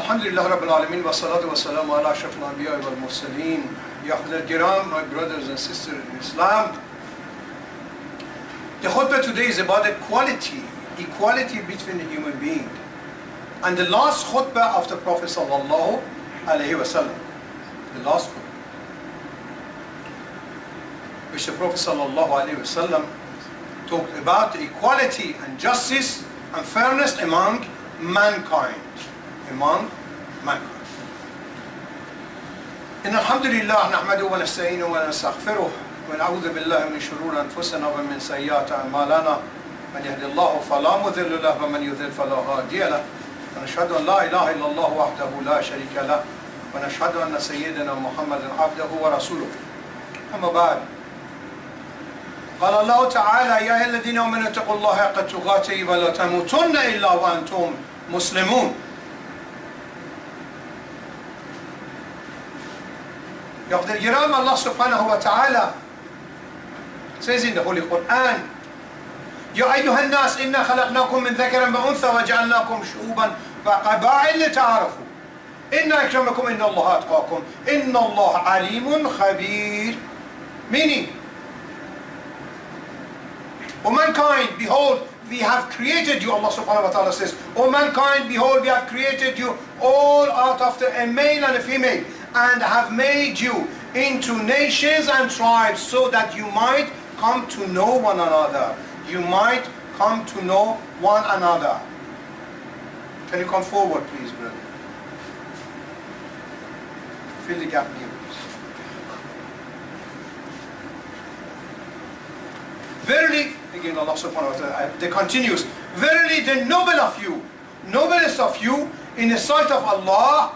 Alhamdulillah Rabbil Alameen wa salatu wa salam ala ashrafil anbiya wal mursaleen. Ya Kiram, my brothers and sisters in Islam. The khutbah today is about equality, equality between the human being. And the last khutbah of the Prophet sallallahu alayhi wa sallam. The last khutbah. Which the Prophet sallallahu alayhi wa sallam talked about the equality and justice and fairness among mankind. Among mankind إن الحمد لله نحمده ونستعينه ونستغفره ونعوذ بالله من شرور أنفسنا ومن سيئات أعمالنا. من يهد الله فلا مضل له ومن يضلل فلا هادي له. ونشهد أن لا إله إلا الله وحده لا شريك له. ونشهد أن سيدنا محمدا عبده ورسوله. أما بعد قال الله تعالى يا أيها الذين آمنوا اتقوا الله حق تقاته ولا تموتن إلا وأنتم مسلمون. يقدر جرام الله سبحانه وتعالى the Holy Quran يا أيها الناس إنا خلقناكم من ذكر وأنثى وجعلناكم شعوبا وقبائل لتعارفوا إن أكرمكم إن الله أتقاكم إن الله عليم خبير meaning O mankind, behold, we have created you, Allah subhanahu wa ta'ala says, O mankind, behold, we have created you all out of the, a male and a female, and have made you into nations and tribes so that you might come to know one another. You might come to know one another. Can you come forward, please, brother? Fill the gap here. Verily, again Allah subhanahu wa ta'ala, they continues, Verily the noble of you, noblest of you in the sight of Allah,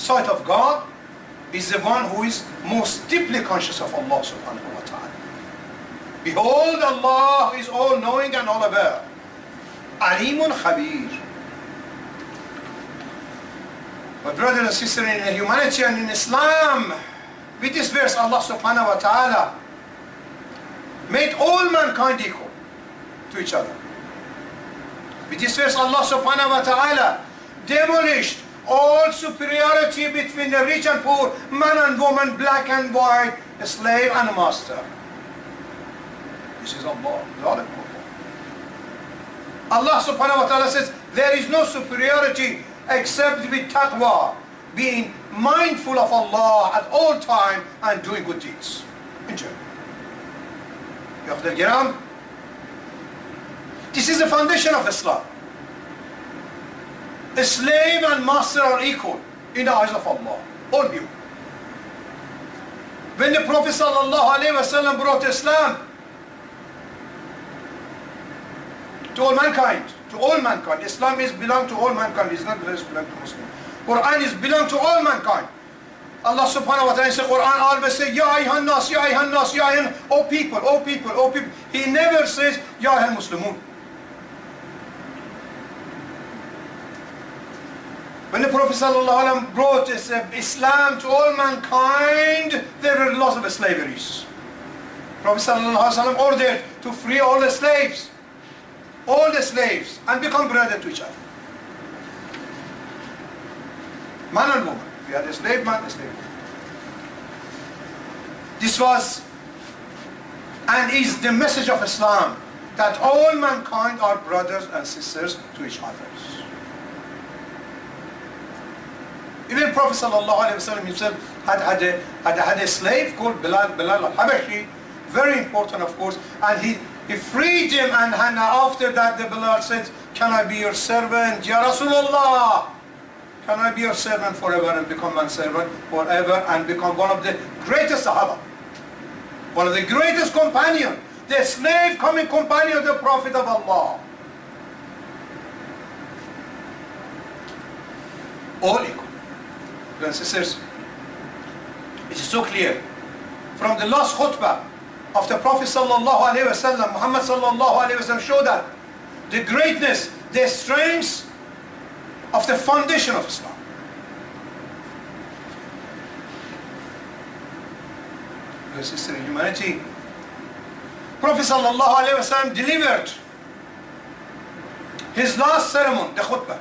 sight of God, is the one who is most deeply conscious of Allah subhanahu wa ta'ala. Behold Allah is all knowing and all aware. Alimun Khabir. My brothers and sisters in humanity and in Islam, with this verse Allah subhanahu wa ta'ala made all mankind equal to each other. With this verse Allah subhanahu wa ta'ala demolished all superiority between the rich and poor, man and woman, black and white, slave and master. This is Allah. Allah subhanahu wa ta'ala says, there is no superiority except with taqwa, being mindful of Allah at all time and doing good deeds. Enjoy. This is the foundation of Islam. The slave and master are equal in the eyes of Allah, all human. When the Prophet ﷺ brought Islam to all mankind, to all mankind, Islam is belong to all mankind, it's not just belong to Muslim. Quran is belong to all mankind. Allah subhanahu wa ta'ala the Quran always say, Ya ayhan nas, Ya ayhan nas, Ya ayhan, O people, O people, O people. He never says, Ya ayhan Muslimun. When the Prophet ﷺ brought uh, Islam to all mankind, there were lots of slaveries. Prophet ﷺ ordered to free all the slaves, all the slaves, and become brother to each other. Man and woman. We had a slave man, a slave woman. This was and is the message of Islam that all mankind are brothers and sisters to each other. Even Prophet ﷺ himself had had a, had, had a slave called Bilal, Bilal al-Habashi, very important of course, and he, he freed him and, and after that the Bilal said, can I be your servant? Ya Rasulullah! Can I be your servant forever and become my servant forever and become one of the greatest Sahaba? One of the greatest companion, the slave coming companion of the Prophet of Allah. All equal. And sisters, it is so clear. From the last khutbah of the Prophet sallallahu alaihi wasallam, Muhammad sallallahu alaihi wasallam showed that the greatness, the strength of the foundation of Islam. And sisters in humanity, Prophet sallallahu alaihi wasallam delivered his last sermon, the khutbah.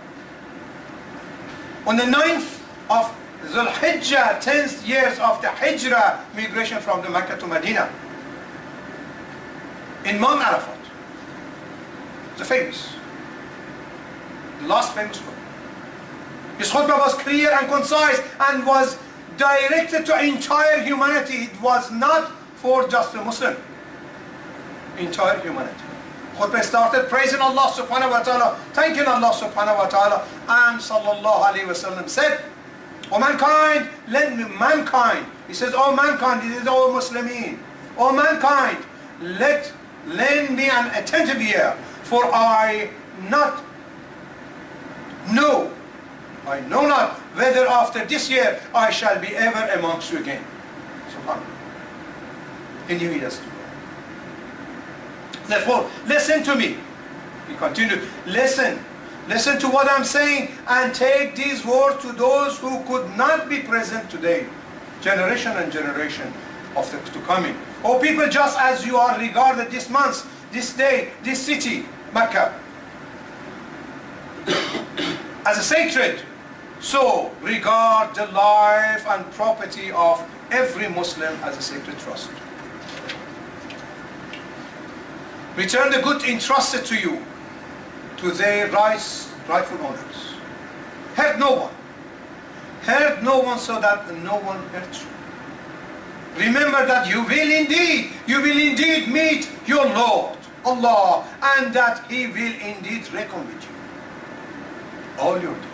On the 9th of Dhul Hijjah, 10th years of the Hijrah migration from the Mecca to Medina, in Mount Arafat, the famous, the last famous one. His khutbah was clear and concise and was directed to entire humanity. It was not for just a Muslim. Entire humanity. Khutbah started praising Allah subhanahu wa ta'ala, thanking Allah subhanahu wa ta'ala, and sallallahu alayhi wa sallam said, O mankind, let me, mankind, he says, O mankind, this is all Muslimin. O mankind, let, lend me an attentive ear, for I not know I know not whether after this year I shall be ever amongst you again. SubhanAllah. He knew he has to go. Therefore, listen to me. He continued, listen. Listen to what I'm saying and take these words to those who could not be present today. Generation and generation of the to coming. Oh people, just as you are regarded this month, this day, this city, Mecca, as a sacred so regard the life and property of every Muslim as a sacred trust. Return the good entrusted to you to their rights, rightful owners. Hurt no one. Hurt no one so that no one hurts you. Remember that you will indeed, you will indeed meet your Lord, Allah, and that He will indeed reckon with you. All your deeds.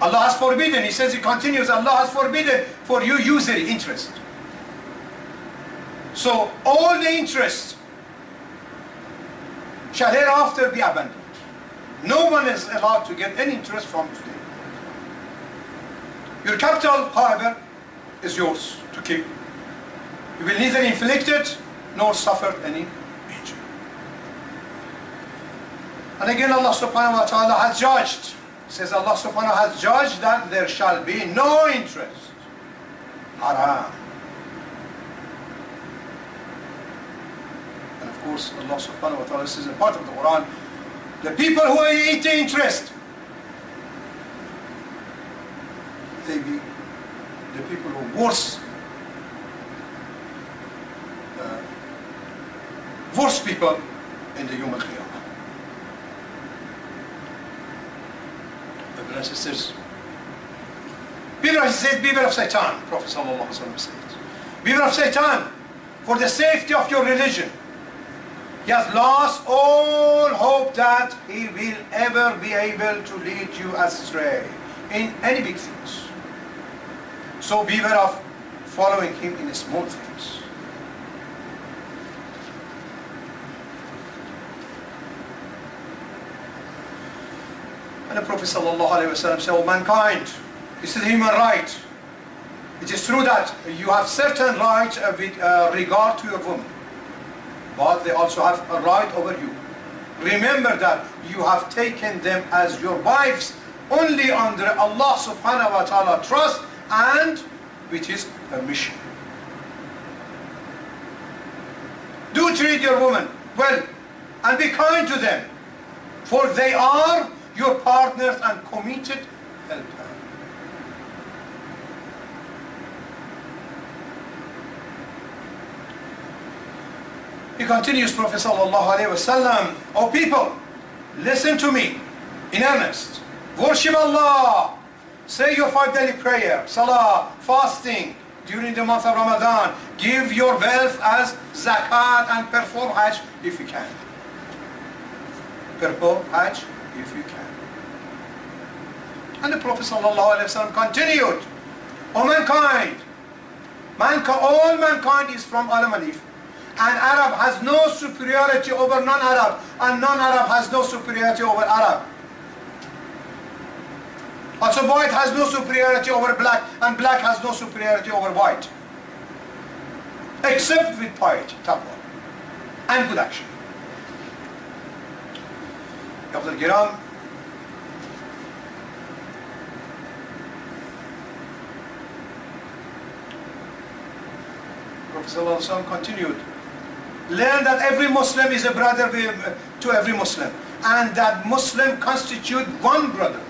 Allah has forbidden, he says, he continues, Allah has forbidden for you usury interest. So all the interest shall hereafter be abandoned. No one is allowed to get any interest from today. Your capital, however, is yours to keep. You will neither inflict it nor suffer any injury. And again Allah subhanahu wa ta'ala has judged says Allah subhanahu wa ta'ala has judged that there shall be no interest. Haram. Of course Allah subhanahu wa ta'ala says in part of the Quran, the people who eat the interest, they be the people who worse, uh, worse people in the human Al-Qiyamah. brothers and sisters. People of, said, people of Satan, Prophet Sallallahu Alaihi Wasallam said. People of Satan, for the safety of your religion, he has lost all hope that he will ever be able to lead you astray in any big things. So beware of following him in small things. And the Prophet said, oh mankind, this is human right. It is true that you have certain rights with uh, regard to your woman, but they also have a right over you. Remember that you have taken them as your wives only under Allah subhanahu wa ta'ala trust and with his permission. Do treat your woman well and be kind to them, for they are your partners and committed helper. He continues, Prophet Sallallahu Alaihi Wasallam, O people, listen to me in earnest. Worship Allah. Say your five daily prayer, salah, fasting during the month of Ramadan. Give your wealth as zakat and perform hajj if you can. Perform hajj if you can. And the Prophet ﷺ continued, O mankind, mankind, all mankind is from Adam Alif And Arab has no superiority over non-Arab, and non-Arab has no superiority over Arab. Also white has no superiority over black, and black has no superiority over white. Except with piety, taqwa, and good action. يفضل الكرام Prophet ﷺ continued, learn that every Muslim is a brother to every Muslim. and that Muslim constitute one brother.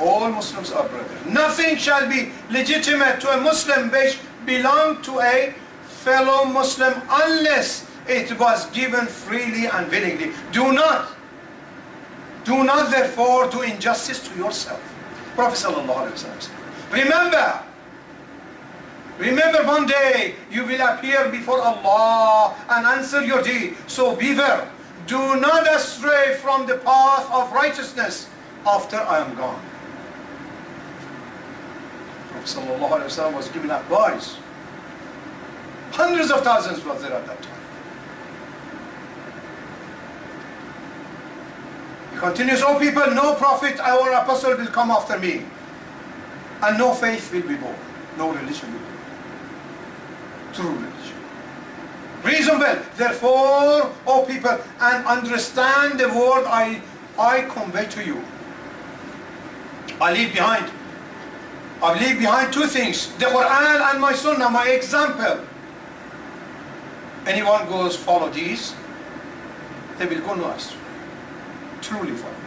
All Muslims are brothers. Nothing shall be legitimate to a Muslim which belong to a fellow Muslim unless it was given freely and willingly. Do not, do not therefore do injustice to yourself. Prophet said. Remember, remember one day you will appear before Allah and answer your deed. So beware, do not astray from the path of righteousness after I am gone. Prophet sallallahu was giving advice. Hundreds of thousands were there at that time. He continues, O people, no prophet or apostle will come after me. And no faith will be born. No religion will be born. True religion. Reasonable. Therefore, O people, and understand the word I, I convey to you. I leave behind. I leave behind two things. The Quran and my Sunnah, my example. Anyone goes follow these, they will go no astray. Truly follow.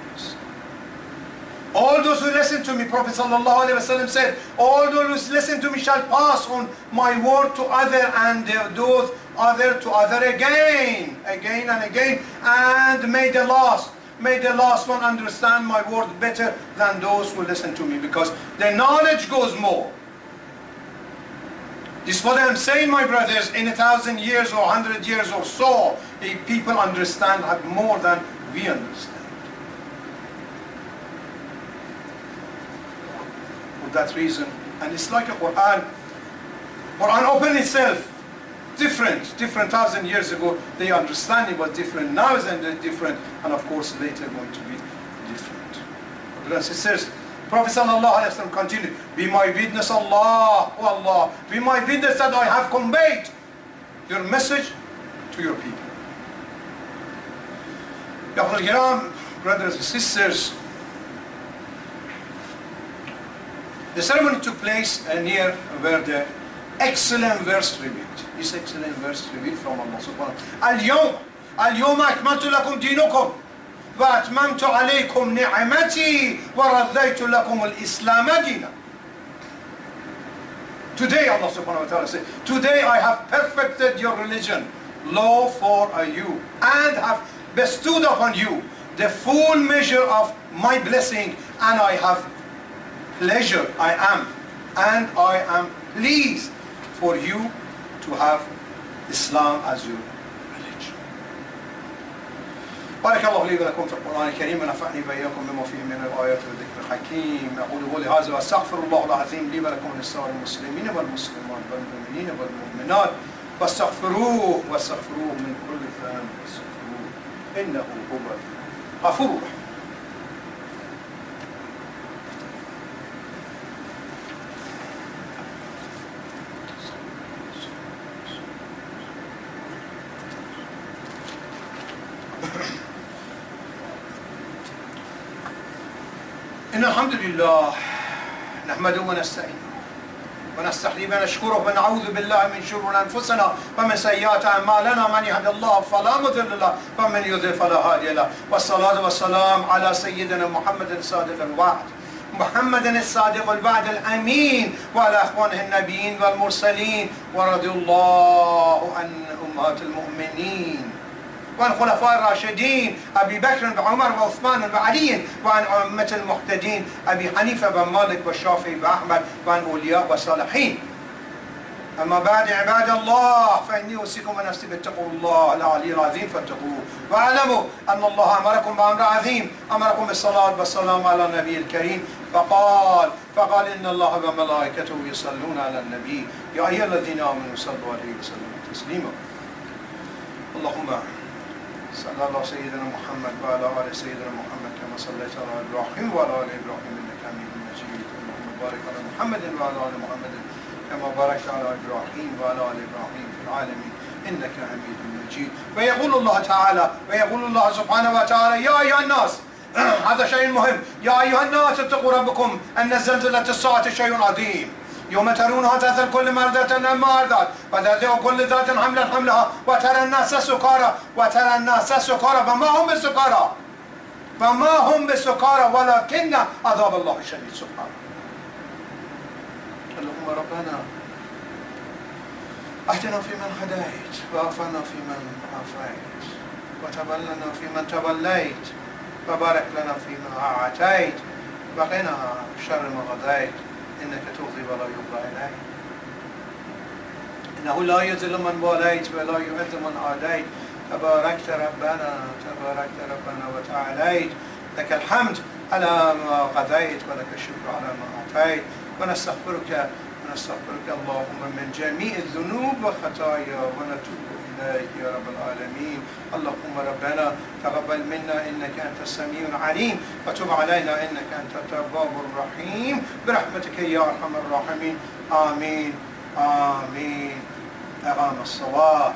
All those who listen to me, Prophet wasallam said, all those who listen to me shall pass on my word to other and those other to other again, again and again, and may the last, may the last one understand my word better than those who listen to me because the knowledge goes more. This is what I'm saying, my brothers, in a thousand years or a hundred years or so, the people understand more than we understand. For that reason, and it's like a Quran, Quran open itself, different, different thousand years ago, the understanding was different, now it's different, and of course later going to be different. Brothers and sisters, Prophet sallallahu alaihi wasallam continued, Be my witness, Allah, O Allah, be my witness that I have conveyed your message to your people. Brothers and sisters, the ceremony took place near where the excellent verse revealed. This excellent verse revealed from Allah subhanahu wa ta'ala. اليوم اليوم أكملت لكم دينكم وأتممت عليكم نعمتي ورضيت لكم الإسلام دينا Today Allah subhanahu wa ta'ala said, Today I have perfected your religion, law for you, and have bestowed upon you the full measure of my blessing, and I have pleasure, I am, and I am pleased for you to have Islam as your بارك الله لي ولكم في القرآن الكريم ونفعني بإياكم بما فيه من الآيات والذكر الحكيم أقول قولي هذا وأستغفر الله العظيم لي ولكم ولسائر المسلمين والمسلمات والمؤمنين والمؤمنات واستغفروه واستغفروه من كل ذنب واستغفروه إنه هو غفور رحيم إن الحمد لله نحمده ونستعينه ونستحيي ونشكره ونعوذ بالله من شرور أنفسنا ومن سيئات أعمالنا. من يهد الله فلا مضل له ومن يضلل فلا هادي له. والصلاة والسلام على سيدنا محمد الصادق الوعد محمد الصادق الوعد الأمين وعلى أخوانه النبيين والمرسلين ورضي الله عن أمهات المؤمنين. وعن خلفاء الراشدين أبي بكر وعمر وعثمان وعلي وعن أئمة المهتدين أبي حنيفة بن مالك والشافعي وأحمد وعن أولياء والصالحين. أما بعد عباد الله فإني أوصيكم ونفسي باتقوا الله العلي العظيم فاتقوه واعلموا أن الله أمركم بأمر عظيم. أمركم بالصلاة والسلام على النبي الكريم. فقال فقال إن الله وملائكته يصلون على النبي. يا أيها الذين آمنوا صلوا عليه وسلموا تسليما. اللهم صلى الله سيدنا محمد وعلى آل سيدنا محمد كما صليت على إبراهيم وعلى آل إبراهيم إنك حميد مجيد. اللهم بارك على محمد وعلى آل محمد كما باركت على إبراهيم وعلى آل إبراهيم في العالمين. إنك حميد مجيد. ويقول الله تعالى ويقول الله سبحانه وتعالى يا أيها الناس هذا شيء مهم. يا أيها الناس اتقوا ربكم. أن زلزلة الساعة شيء عظيم. يوم ترونها تذهل كل مرضة ما أرضت كل ذات حملا حملها. وترى الناس سكارى وترى الناس سكارى فما هم بسكارى فما هم بسكارى ولكن عذاب الله الشديد سبحانه اللهم ربنا أهدنا فيمن هديت. وعافنا فيمن عافيت. وتولنا فيمن توليت. وبارك لنا فيما أعطيت. وقنا شر ما غضيت إنك تغضي ولا يقضى اليك إنه لا يذل من واليت ولا يعز من عاديت. تباركت ربنا تباركت ربنا وتعاليت. لك الحمد على ما قضيت ولك الشكر على ما أعطيت. ونستغفرك ونستغفرك اللهم من جميع الذنوب والخطايا ونتوب إليك يا رب العالمين. اللهم ربنا تقبل منا إنك أنت السميع العليم. وتب علينا إنك أنت التواب الرحيم. برحمتك يا أرحم الراحمين. آمين. آمين. أقام الصلاة.